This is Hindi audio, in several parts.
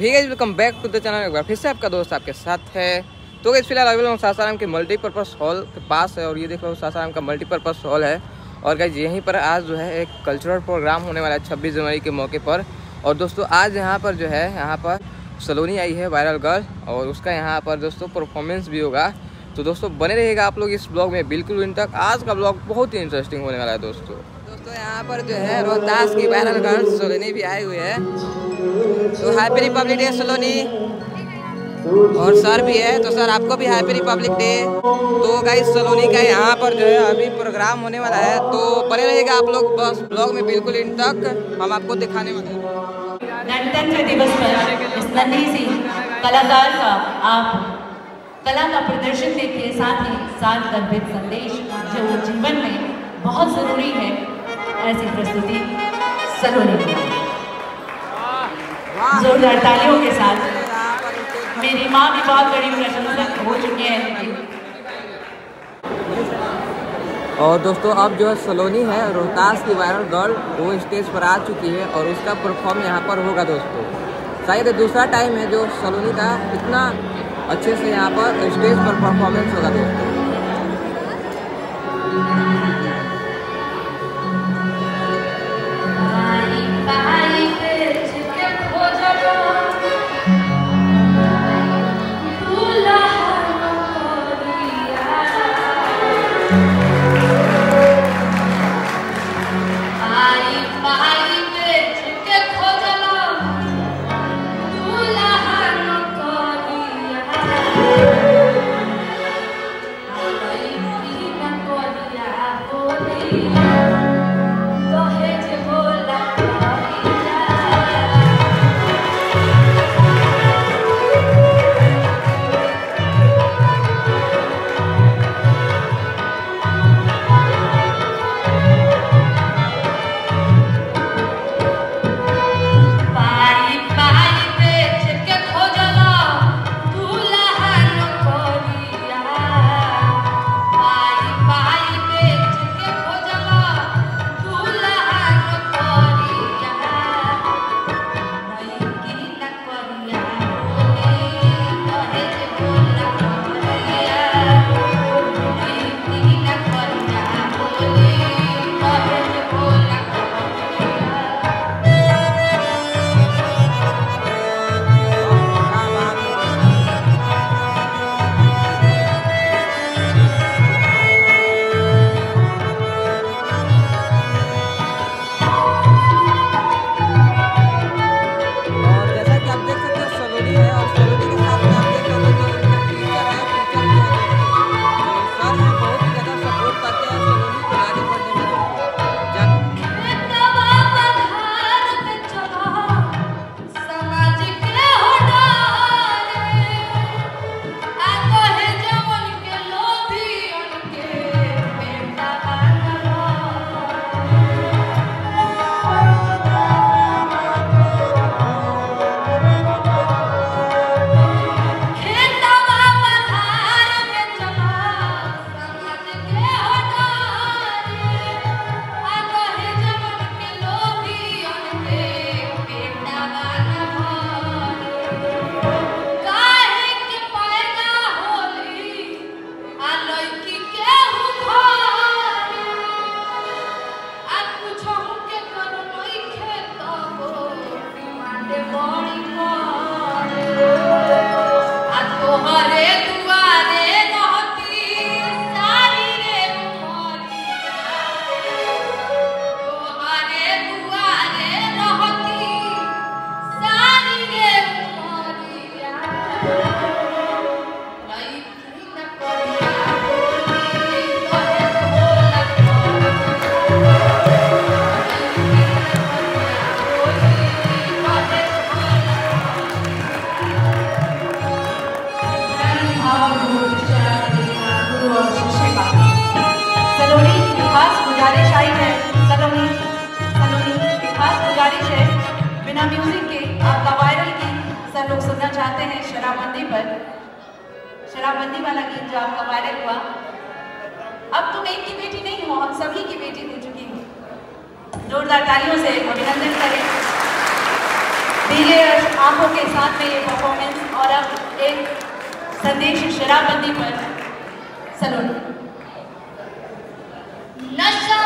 He welcome back to the channel एक बार फिर से आपका दोस्त आपके साथ है। तो गाइस फ़िलहाल अभी सासाराम के मल्टीपर्पज़ हॉल के पास है और ये देख लो, सासाराम का मल्टीपर्पज़ हॉल है। और गाइस यहीं पर आज जो है एक कल्चरल प्रोग्राम होने वाला है छब्बीस जनवरी के मौके पर। और दोस्तों, आज यहाँ पर जो है, यहाँ पर सलोनी आई है वायरल गर्ल और उसका यहाँ पर दोस्तों परफॉर्मेंस भी होगा। तो दोस्तों, बने रहेगा आप लोग इस ब्लॉग में बिल्कुल इन तक। आज का ब्लॉग बहुत ही इंटरेस्टिंग होने वाला है दोस्तों। दोस्तों, यहाँ पर जो है रोहतास की वायरल गर्ल सलोनी भी आई हुई है। तो हैप्पी रिपब्लिक डे सलोनी और सर भी है तो सर आपको भी हैप्पी रिपब्लिक डे तो गाइस सलोनी का यहाँ पर जो है अभी प्रोग्राम होने वाला है तो बने रहेगा आप लोग बस ब्लॉग में बिल्कुल इन तक। हम आपको दिखाने वाले हैं। गणतंत्र दिवस पर इस नन्ही सी कलाकार का आप, कला का प्रदर्शन देखिए, साथ ही साथ गर्भित संदेश जो जीवन में बहुत ज़रूरी है, ऐसी प्रस्तुति सलोनी जोरदार तालियों के साथ। मेरी माँ भी बहुत बड़ी प्रशंसक हो चुकी है और दोस्तों, अब जो है सलोनी है, रोहतास की वायरल गर्ल वो स्टेज पर आ चुकी है और उसका परफॉर्म यहाँ पर होगा दोस्तों। शायद दूसरा टाइम है जो सलोनी का इतना अच्छे से यहाँ पर स्टेज पर परफॉर्मेंस होगा दोस्तों। म्यूज़िक के, आपका वायरल गीत सब लोग सुनना चाहते हैं शराबबंदी पर। शराबबंदी वाला गीत जो आपका वायरल हुआ। अब तुम एक की बेटी नहीं हो, हम सभी की बेटी हो चुकी हो। जोरदार तालियों से अभिनंदन करें। पीले आँखों के साथ में ये परफॉर्मेंस और अब एक संदेश शराबबंदी पर। सलोनी। नशा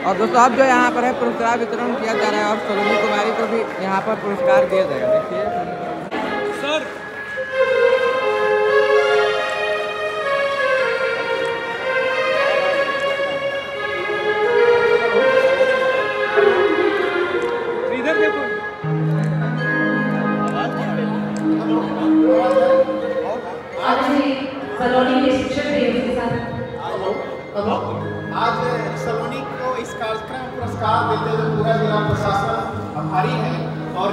और दोस्तों, अब जो यहाँ पर है पुरस्कार वितरण किया जा रहा है और सलोनी कुमारी को भी यहाँ पर पुरस्कार दिया जाएगा। देखिए।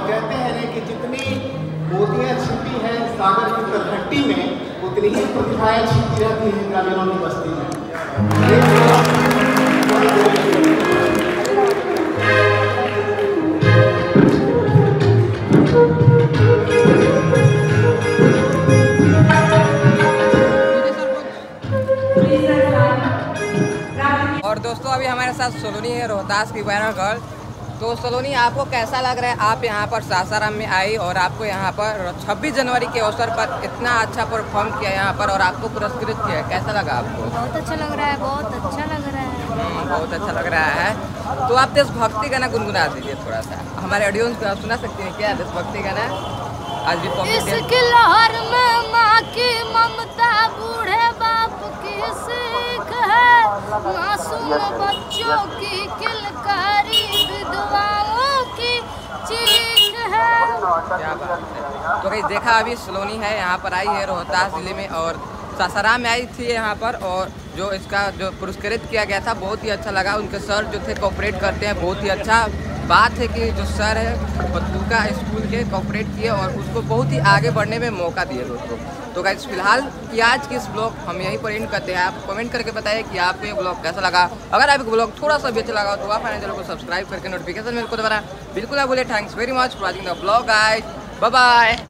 कहते हैं कि जितनी मोतियाँ छिपी हैं सागर की तलहट्टी में, उतनी ही प्रतिभाएँ छिपी रहती हैं ग्रामीणों की बस्ती में। और दोस्तों, अभी हमारे साथ सोलोनी है, रोहतास की वायरल गर्ल तो सलोनी आपको कैसा लग रहा है? आप यहाँ पर सासाराम में आई और आपको यहाँ पर 26 जनवरी के अवसर पर इतना अच्छा परफॉर्म किया यहाँ पर और आपको पुरस्कृत किया कैसा लगा आपको? बहुत अच्छा लग रहा है बहुत अच्छा लग रहा है। हम्म, बहुत अच्छा लग रहा है। तो आप देशभक्ति गाना गुनगुना दीजिए थोड़ा सा। हमारे ऑडियंस को आप सुना सकते हैं क्या देशभक्ति गाना? आज भी इसकी लहर में माँ की ममता बूढ़े बाप की सीख है। मासूम बच्चों की किलकारी क्या बात है। तो कहीं देखा अभी सलोनी है, यहाँ पर आई है रोहतास ज़िले में और सासाराम में आई थी यहाँ पर और जो इसका जो पुरस्कृत किया गया था, बहुत ही अच्छा लगा। उनके सर जो थे कॉपरेट करते हैं, बहुत ही अच्छा बात है कि जो सर है बतूका स्कूल के कॉपरेट किए और उसको बहुत ही आगे बढ़ने में मौका दिए दोस्तों। तो गाइज़ फ़िलहाल कि आज के इस ब्लॉग हम यहीं पर एंड करते हैं। आप कमेंट करके बताइए कि आपको ये ब्लॉग कैसा लगा। अगर आपको ब्लॉग थोड़ा सा भी अच्छा लगा तो आप हमारे चैनल को सब्सक्राइब करके नोटिफिकेशन मेरे को दोबारा बिल्कुल आप बोले thanks very much for watching the blog bye bye